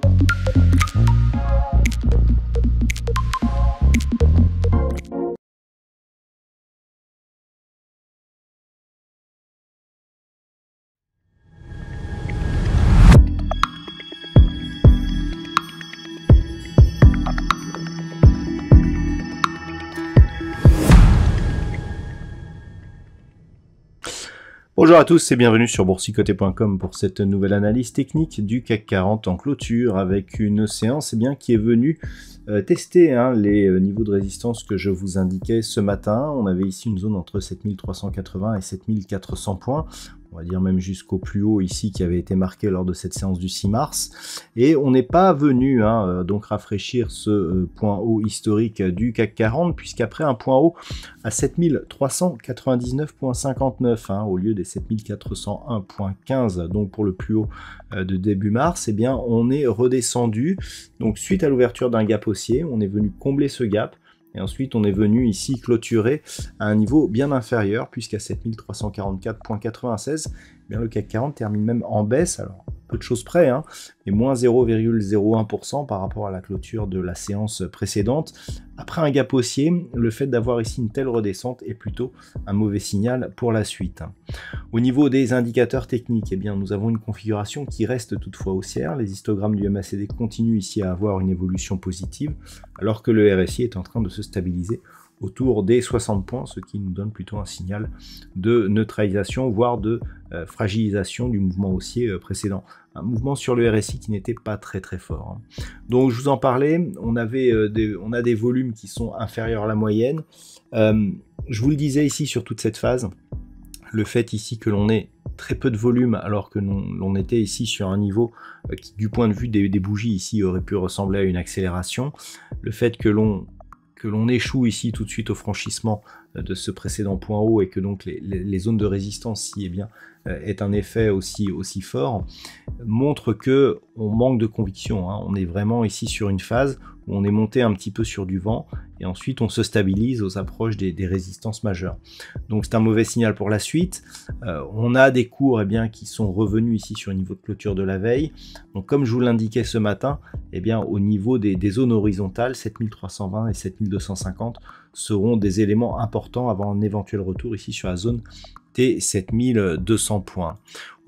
Thank you. Bonjour à tous et bienvenue sur boursicoté.com pour cette nouvelle analyse technique du CAC 40 en clôture avec une séance eh bien, qui est venue euh, tester hein, les euh, niveaux de résistance que je vous indiquais ce matin. On avait ici une zone entre 7380 et 7400 points on va dire même jusqu'au plus haut ici qui avait été marqué lors de cette séance du 6 mars. Et on n'est pas venu hein, euh, donc rafraîchir ce euh, point haut historique du CAC 40, puisqu'après un point haut à 7399.59 hein, au lieu des 7401.15, donc pour le plus haut euh, de début mars, eh bien on est redescendu. Donc suite à l'ouverture d'un gap haussier, on est venu combler ce gap et ensuite, on est venu ici clôturer à un niveau bien inférieur, puisqu'à 7344.96, eh le CAC 40 termine même en baisse. Alors, de choses près, hein, mais moins 0,01% par rapport à la clôture de la séance précédente. Après un gap haussier, le fait d'avoir ici une telle redescente est plutôt un mauvais signal pour la suite. Au niveau des indicateurs techniques, eh bien, nous avons une configuration qui reste toutefois haussière. Les histogrammes du MACD continuent ici à avoir une évolution positive, alors que le RSI est en train de se stabiliser autour des 60 points, ce qui nous donne plutôt un signal de neutralisation, voire de euh, fragilisation du mouvement haussier euh, précédent. Un mouvement sur le RSI qui n'était pas très très fort. Hein. Donc je vous en parlais, on, avait, euh, des, on a des volumes qui sont inférieurs à la moyenne. je vous le disais ici sur toute cette phase, le fait ici que l'on ait très peu de volume alors que l'on était ici sur un niveau qui du point de vue des, des, bougies ici aurait pu ressembler à une accélération, le fait que l'on que l'on échoue ici tout de suite au franchissement de ce précédent point haut et que donc les, zones de résistance si eh bien euh, est un effet aussi aussi fort montre que on manque de conviction hein. on est vraiment ici sur une phase où on est monté un petit peu sur du vent et ensuite on se stabilise aux approches des, résistances majeures. Donc c'est un mauvais signal pour la suite. Euh, on a des cours eh bien, qui sont revenus ici sur le niveau de clôture de la veille. Donc comme je vous l'indiquais ce matin, eh bien, au niveau des zones horizontales, 7320 et 7250 seront des éléments importants avant un éventuel retour ici sur la zone 7200 points.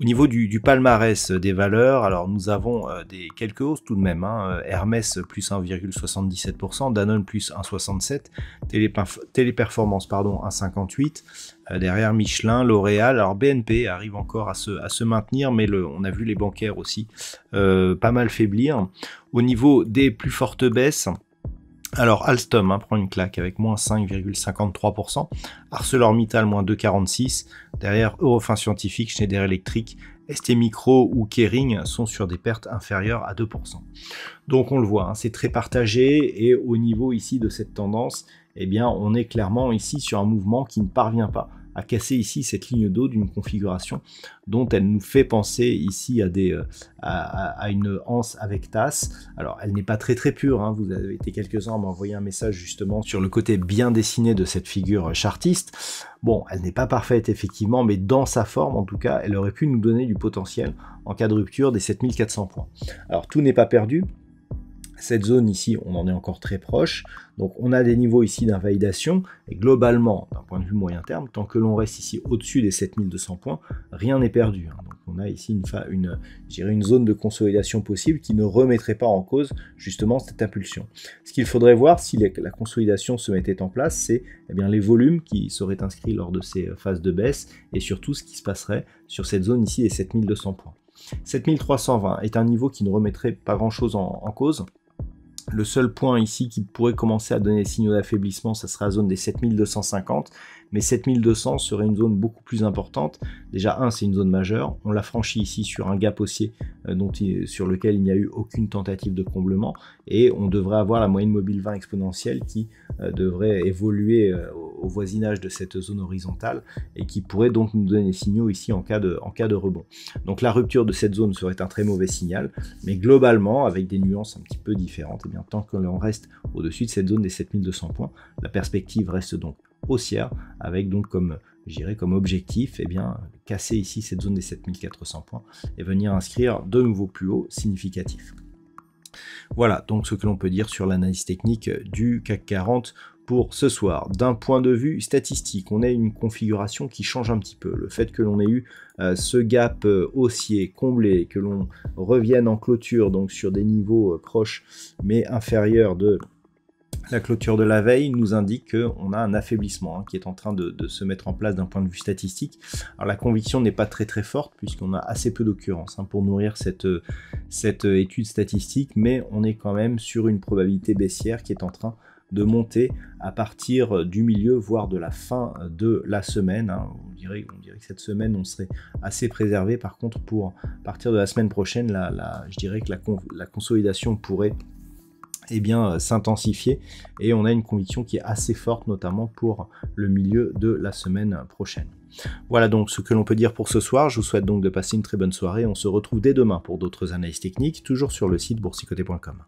Au niveau du, palmarès des valeurs, alors nous avons euh, des quelques hausses tout de même. Hein. Hermès plus 1,77%, Danone plus 1,67%, Téléperformance pardon 1,58%. Euh, derrière Michelin, L'Oréal, alors BNP arrive encore à se, maintenir, mais on a vu les bancaires aussi euh, pas mal faiblir. Au niveau des plus fortes baisses, alors Alstom hein, prend une claque avec moins 5,53%, ArcelorMittal moins 2,46%, derrière Eurofin Scientifique, Schneider Electric, ST Micro ou Kering sont sur des pertes inférieures à 2%. Donc on le voit, hein, c'est très partagé et au niveau ici de cette tendance, eh bien on est clairement ici sur un mouvement qui ne parvient pas à casser ici cette ligne d'eau d'une configuration dont elle nous fait penser ici à, des, euh, à, une anse avec tasse. Alors elle n'est pas très très pure, hein. vous avez été quelques-uns à m'envoyer un message justement sur le côté bien dessiné de cette figure chartiste. Bon, elle n'est pas parfaite effectivement, mais dans sa forme en tout cas, elle aurait pu nous donner du potentiel en cas de rupture des 7400 points. Alors tout n'est pas perdu, cette zone ici, on en est encore très proche. Donc on a des niveaux ici d'invalidation. Et globalement, d'un point de vue moyen terme, tant que l'on reste ici au-dessus des 7200 points, rien n'est perdu. Hein. Donc on a ici une, zone de consolidation possible qui ne remettrait pas en cause justement cette impulsion. Ce qu'il faudrait voir si la consolidation se mettait en place, c'est eh les volumes qui seraient inscrits lors de ces phases de baisse et surtout ce qui se passerait sur cette zone ici des 7200 points. 7320 est un niveau qui ne remettrait pas grand-chose en cause. Le seul point ici qui pourrait commencer à donner des signaux d'affaiblissement, ça serait la zone des 7250 mais 7200 serait une zone beaucoup plus importante. Déjà, un, c'est une zone majeure. On l'a franchi ici sur un gap haussier euh, sur lequel il n'y a eu aucune tentative de comblement. Et on devrait avoir la moyenne mobile 20 exponentielle qui euh, devrait évoluer euh, au voisinage de cette zone horizontale et qui pourrait donc nous donner des signaux ici en cas de, en cas de rebond. Donc la rupture de cette zone serait un très mauvais signal, mais globalement, avec des nuances un petit peu différentes, eh bien tant que l'on reste au-dessus de cette zone des 7200 points, la perspective reste donc haussière, avec donc comme comme objectif, eh bien, casser ici cette zone des 7400 points et venir inscrire de nouveaux plus hauts significatifs. Voilà donc ce que l'on peut dire sur l'analyse technique du CAC 40 pour ce soir. D'un point de vue statistique, on a une configuration qui change un petit peu. Le fait que l'on ait eu euh, ce gap euh, haussier comblé, que l'on revienne en clôture donc sur des niveaux euh, proches mais inférieurs de la clôture de la veille nous indique qu'on a un affaiblissement hein, qui est en train de, se mettre en place d'un point de vue statistique. Alors la conviction n'est pas très très forte puisqu'on a assez peu d'occurrences hein, pour nourrir cette, cette étude statistique, mais on est quand même sur une probabilité baissière qui est en train de monter à partir du milieu, voire de la fin de la semaine. Hein. On, dirait, que cette semaine, on serait assez préservé. Par contre, pour partir de la semaine prochaine, je dirais que la consolidation pourrait eh euh, s'intensifier et on a une conviction qui est assez forte notamment pour le milieu de la semaine prochaine. Voilà donc ce que l'on peut dire pour ce soir. Je vous souhaite donc de passer une très bonne soirée. On se retrouve dès demain pour d'autres analyses techniques, toujours sur le site boursicoté.com.